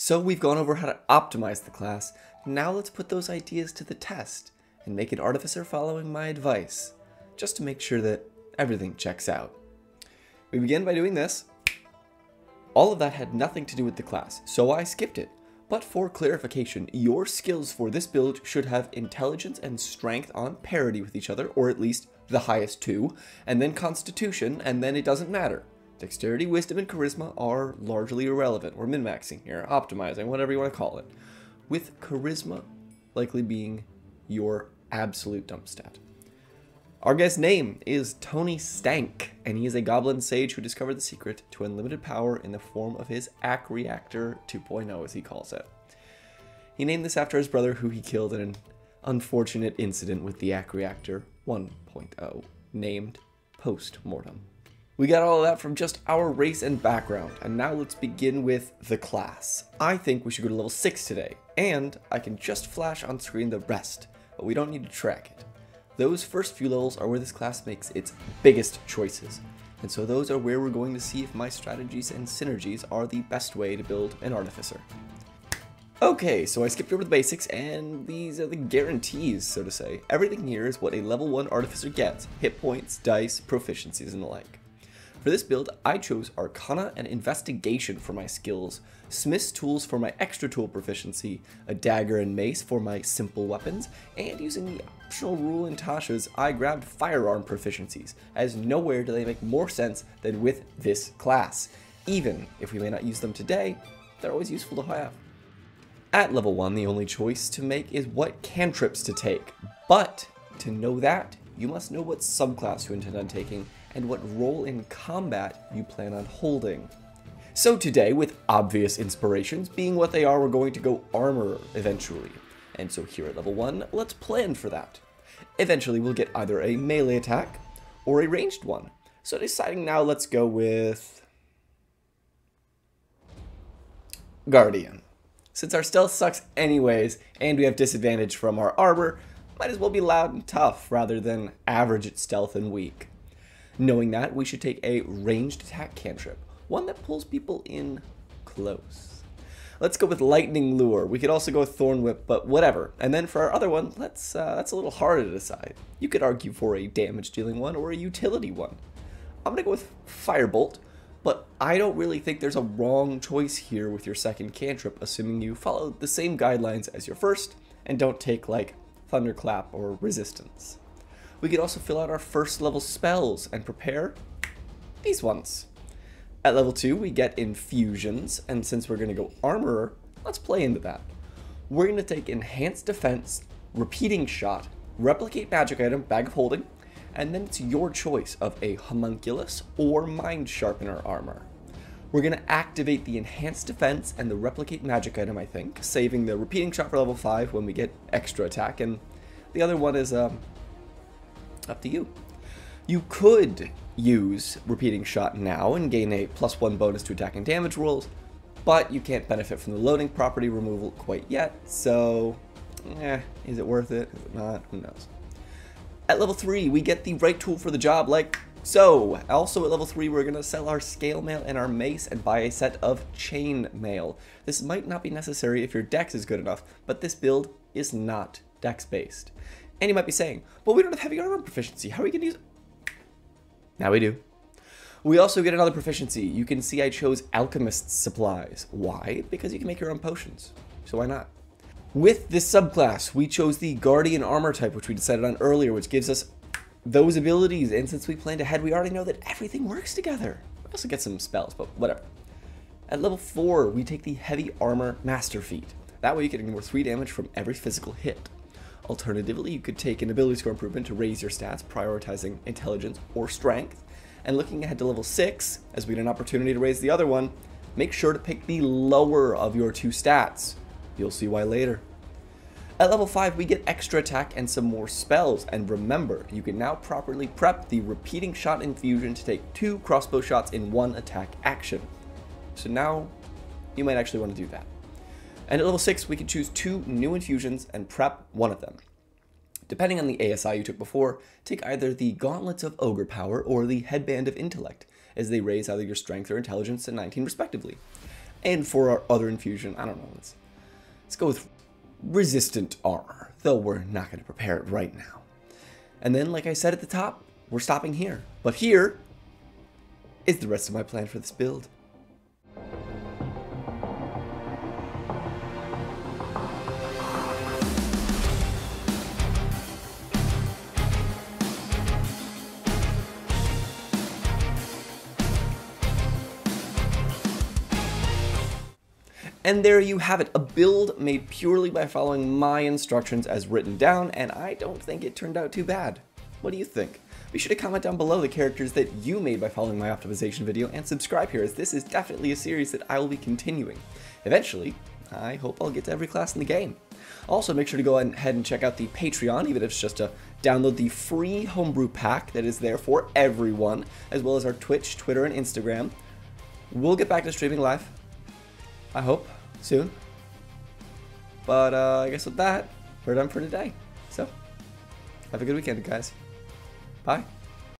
So we've gone over how to optimize the class, now let's put those ideas to the test and make an artificer following my advice, just to make sure that everything checks out. We begin by doing this. All of that had nothing to do with the class, so I skipped it. But for clarification, your skills for this build should have intelligence and strength on parity with each other, or at least the highest two, and then constitution, and then it doesn't matter. Dexterity, wisdom, and charisma are largely irrelevant. We're min-maxing here, optimizing, whatever you want to call it. With charisma likely being your absolute dump stat. Our guest's name is Tony Stank, and he is a goblin sage who discovered the secret to unlimited power in the form of his Ack Reactor 2.0, as he calls it. He named this after his brother, who he killed in an unfortunate incident with the Ack Reactor 1.0, named Post Mortem. We got all of that from just our race and background, and now let's begin with the class. I think we should go to level 6 today, and I can just flash on screen the rest, but we don't need to track it. Those first few levels are where this class makes its biggest choices, and so those are where we're going to see if my strategies and synergies are the best way to build an artificer. Okay, so I skipped over the basics, and these are the guarantees, so to say. Everything here is what a level 1 artificer gets, hit points, dice, proficiencies, and the like. For this build, I chose Arcana and Investigation for my skills, Smith's Tools for my extra tool proficiency, a dagger and mace for my simple weapons, and using the optional rule in Tasha's, I grabbed firearm proficiencies, as nowhere do they make more sense than with this class. Even if we may not use them today, they're always useful to have. At level 1, the only choice to make is what cantrips to take, but to know that, you must know what subclass you intend on taking and what role in combat you plan on holding. So today, with obvious inspirations being what they are, we're going to go armor eventually. And so here at level 1, let's plan for that. Eventually we'll get either a melee attack or a ranged one. So deciding now, let's go with... Guardian. Since our stealth sucks anyways, and we have disadvantage from our armor, might as well be loud and tough rather than average at stealth and weak. Knowing that, we should take a ranged attack cantrip, one that pulls people in close. Let's go with Lightning Lure. We could also go with Thorn Whip, but whatever. And then for our other one, let's uh, that's a little harder to decide. You could argue for a damage dealing one or a utility one. I'm gonna go with Firebolt, but I don't really think there's a wrong choice here with your second cantrip, assuming you follow the same guidelines as your first and don't take like Thunderclap or Resistance. We could also fill out our first level spells and prepare these ones. At level 2, we get infusions, and since we're going to go armorer, let's play into that. We're going to take enhanced defense, repeating shot, replicate magic item, bag of holding, and then it's your choice of a homunculus or mind sharpener armor. We're going to activate the enhanced defense and the replicate magic item, I think, saving the repeating shot for level 5 when we get extra attack, and the other one is um, up to you. You could use repeating shot now and gain a plus one bonus to attack and damage rolls, but you can't benefit from the loading property removal quite yet, so eh, is it worth it? Is it not? Who knows? At level 3, we get the right tool for the job, like so. Also at level 3, we're going to sell our scale mail and our mace and buy a set of chain mail. This might not be necessary if your dex is good enough, but this build is not dex based. And you might be saying, well, we don't have heavy armor proficiency. How are we going to use it? Now we do. We also get another proficiency. You can see I chose Alchemist's Supplies. Why? Because you can make your own potions. So why not? With this subclass, we chose the Guardian Armor type, which we decided on earlier, which gives us those abilities. And since we planned ahead, we already know that everything works together. We also get some spells, but whatever. At level 4, we take the Heavy Armor Master Feat. That way you can ignore 3 damage from every physical hit. Alternatively, you could take an ability score improvement to raise your stats, prioritizing intelligence or strength. And looking ahead to level 6, as we get an opportunity to raise the other one, make sure to pick the lower of your two stats. You'll see why later. At level 5, we get extra attack and some more spells, and remember, you can now properly prep the repeating shot infusion to take two crossbow shots in one attack action. So now, you might actually want to do that. And at level 6, we can choose two new infusions and prep one of them. Depending on the ASI you took before, take either the Gauntlets of Ogre Power or the Headband of Intellect, as they raise either your strength or intelligence to 19 respectively. And for our other infusion, I don't know, let's, let's go with resistant armor, though we're not going to prepare it right now. And then, like I said at the top, we're stopping here. But here is the rest of my plan for this build. And there you have it, a build made purely by following my instructions as written down, and I don't think it turned out too bad. What do you think? Be sure to comment down below the characters that you made by following my optimization video, and subscribe here as this is definitely a series that I will be continuing. Eventually, I hope I'll get to every class in the game. Also, make sure to go ahead and check out the Patreon, even if it's just to download the free homebrew pack that is there for everyone, as well as our Twitch, Twitter, and Instagram. We'll get back to streaming live I hope, soon. But uh, I guess with that, we're done for today. So, have a good weekend, guys. Bye.